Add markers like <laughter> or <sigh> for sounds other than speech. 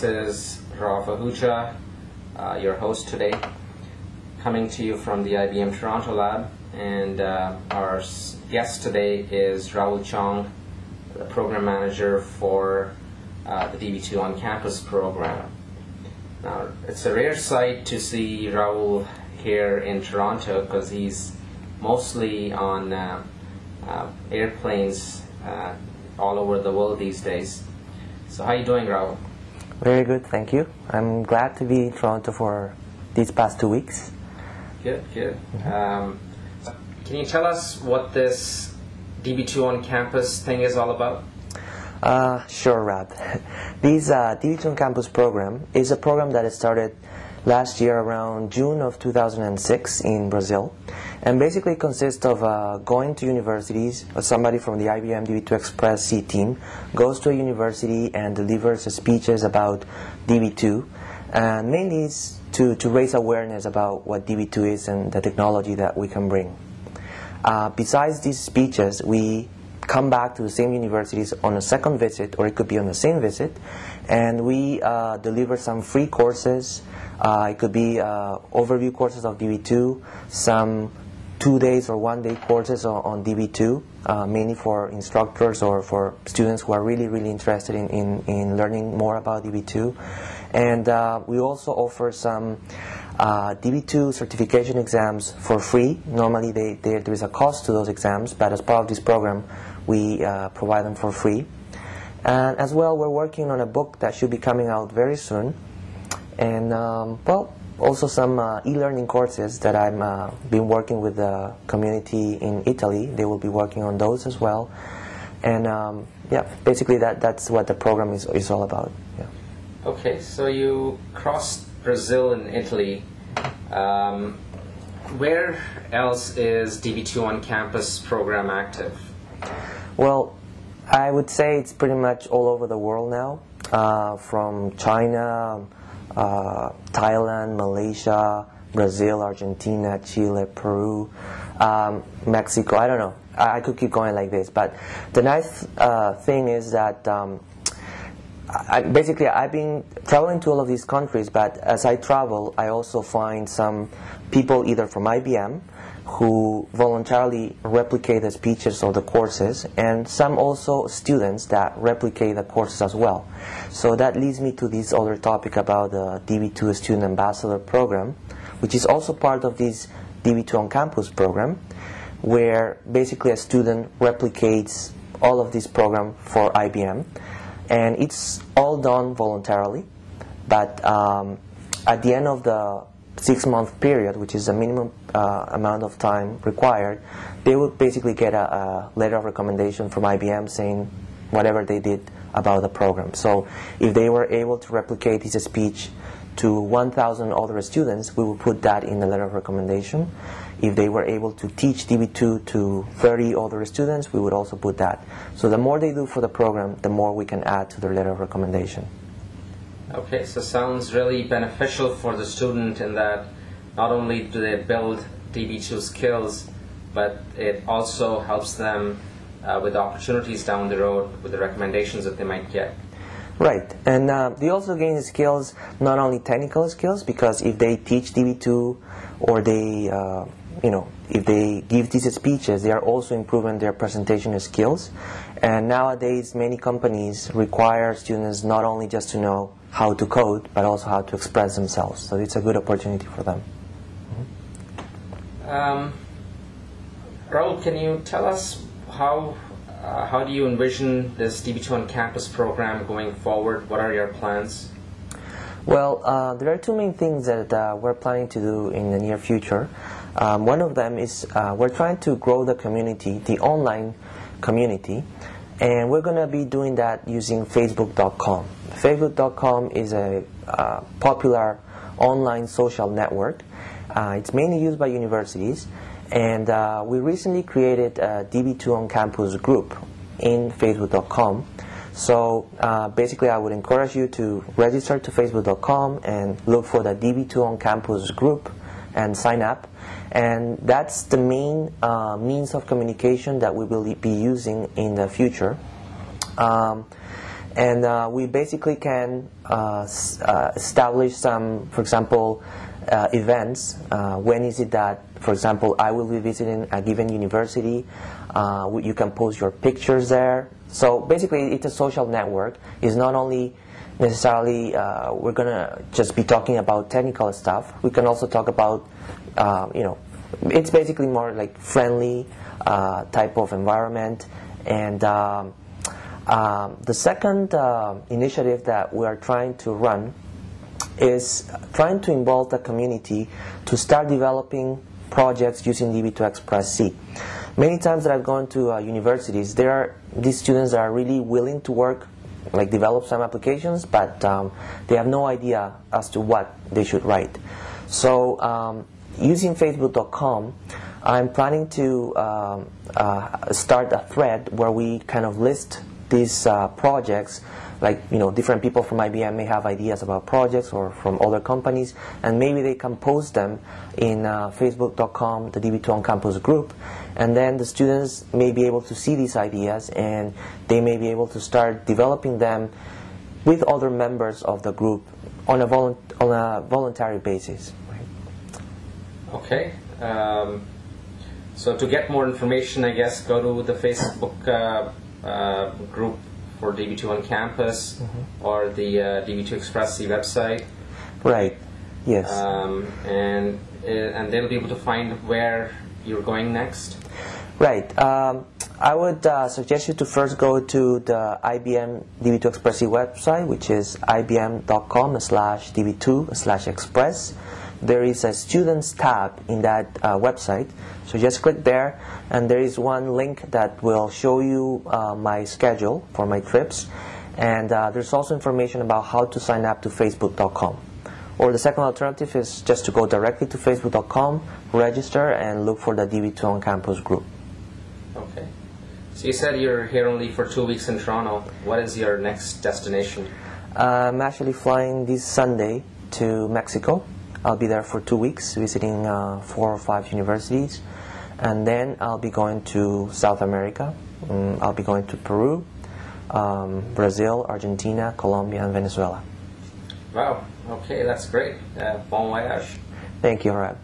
This is Rav Ahuja, uh, your host today, coming to you from the IBM Toronto lab. And uh, our guest today is Raul Chong, the program manager for uh, the DB2 on campus program. Now, it's a rare sight to see Raul here in Toronto because he's mostly on uh, uh, airplanes uh, all over the world these days. So, how are you doing, Raul? Very good, thank you. I'm glad to be in Toronto for these past two weeks. Good, good. Um, can you tell us what this DB2 on campus thing is all about? Uh, sure, Rav. <laughs> This uh, DB2 on Campus program is a program that started last year around June of 2006 in Brazil, and basically consists of uh, going to universities. Or somebody from the IBM DB2 Express C team goes to a university and delivers speeches about DB2, and mainly is to, to raise awareness about what DB2 is and the technology that we can bring. Uh, besides these speeches, we come back to the same universities on a second visit, or it could be on the same visit, and we uh, deliver some free courses. Uh, it could be uh, overview courses of DB2, some two days or one day courses on, on DB2, uh, mainly for instructors or for students who are really, really interested in, in, in learning more about DB2. And uh, we also offer some uh, DB2 certification exams for free. Normally, they, they, there is a cost to those exams, but as part of this program, we uh, provide them for free. And as well, we're working on a book that should be coming out very soon. And, um, well, also some uh, e-learning courses that I'm uh, been working with the community in Italy. They will be working on those as well. And um, yeah, basically that, that's what the program is, is all about. Yeah. Okay, so you crossed Brazil and Italy. Um, where else is DB2 on campus program active? Well, I would say it's pretty much all over the world now, uh, from China, uh, Thailand, Malaysia, Brazil, Argentina, Chile, Peru, um, Mexico. I don't know. I, I could keep going like this, but the nice uh, thing is that. Um, I, basically, I've been traveling to all of these countries, but as I travel, I also find some people either from IBM who voluntarily replicate the speeches or the courses, and some also students that replicate the courses as well. So that leads me to this other topic about the DB2 Student Ambassador Program, which is also part of this DB2 on Campus program, where basically a student replicates all of this program for IBM and it's all done voluntarily. But um, at the end of the six month period, which is the minimum uh, amount of time required, they would basically get a, a, letter of recommendation from IBM saying whatever they did about the program. So if they were able to replicate his speech to 1,000 other students, we would put that in the letter of recommendation. If they were able to teach DB2 to 30 other students, we would also put that. So the more they do for the program, the more we can add to their letter of recommendation. Okay, so sounds really beneficial for the student in that not only do they build DB2 skills, but it also helps them uh, with opportunities down the road with the recommendations that they might get. Right, and uh, they also gain skills, not only technical skills, because if they teach DB2 or they, uh, you know, if they give these speeches, they are also improving their presentation skills. And nowadays, many companies require students not only just to know how to code, but also how to express themselves. So it's a good opportunity for them. Mm-hmm. Um, Raul, can you tell us how uh, how do you envision this DB2 on campus program going forward? What are your plans? Well, uh, there are two main things that uh, we're planning to do in the near future. Um, one of them is uh, we're trying to grow the community, the online community, and we're going to be doing that using Facebook.com. Facebook.com is a uh, popular online social network. Uh, it's mainly used by universities, and uh, we recently created a DB2 on campus group in Facebook.com. So uh, basically, I would encourage you to register to Facebook.com and look for the DB2 on campus group and sign up. And that's the main uh, means of communication that we will be using in the future. Um, And uh, we basically can uh, uh, establish some, for example, uh, events. Uh, when is it that, for example, I will be visiting a given university? You can post your pictures there. So basically, it's a social network. It's not only necessarily uh, we're gonna just be talking about technical stuff. We can also talk about, uh, you know, it's basically more like friendly uh, type of environment. And um, um, the second uh, initiative that we are trying to run is trying to involve the community to start developing projects using DB2 Express C. Many times that I've gone to uh, universities, there are these students that are really willing to work, like develop some applications, but um, they have no idea as to what they should write. So um, using Facebook.com, I'm planning to um, uh, start a thread where we kind of list these uh, projects like you know different people from IBM may have ideas about projects or from other companies and maybe they can post them in uh, facebook.com the db2 on campus group and then the students may be able to see these ideas and they may be able to start developing them with other members of the group on a, volunt- on a voluntary basis? Okay. Um, so to get more information, I guess go to the Facebook uh, uh, group for DB2 on campus or the uh, DB2 Express C website, right yes um, and uh, and they'll be able to find where you're going next. Right. Um, I would uh, suggest you to first go to the IBM DB2 Express website, which is ibm.com slash db2 slash express. There is a students tab in that uh, website. So just click there, and there is one link that will show you uh, my schedule for my trips. And uh, there's also information about how to sign up to facebook.com. Or the second alternative is just to go directly to facebook.com, register, and look for the DB2 on campus group. Okay. So you said you're here only for two weeks in Toronto. What is your next destination? I'm actually flying this Sunday to Mexico. I'll be there for two weeks, visiting uh, four or five universities, and then I'll be going to South America. Mm, I'll be going to Peru, um, Brazil, Argentina, Colombia, and Venezuela. Wow. Okay, that's great. Uh, bon voyage. Thank you, Rav.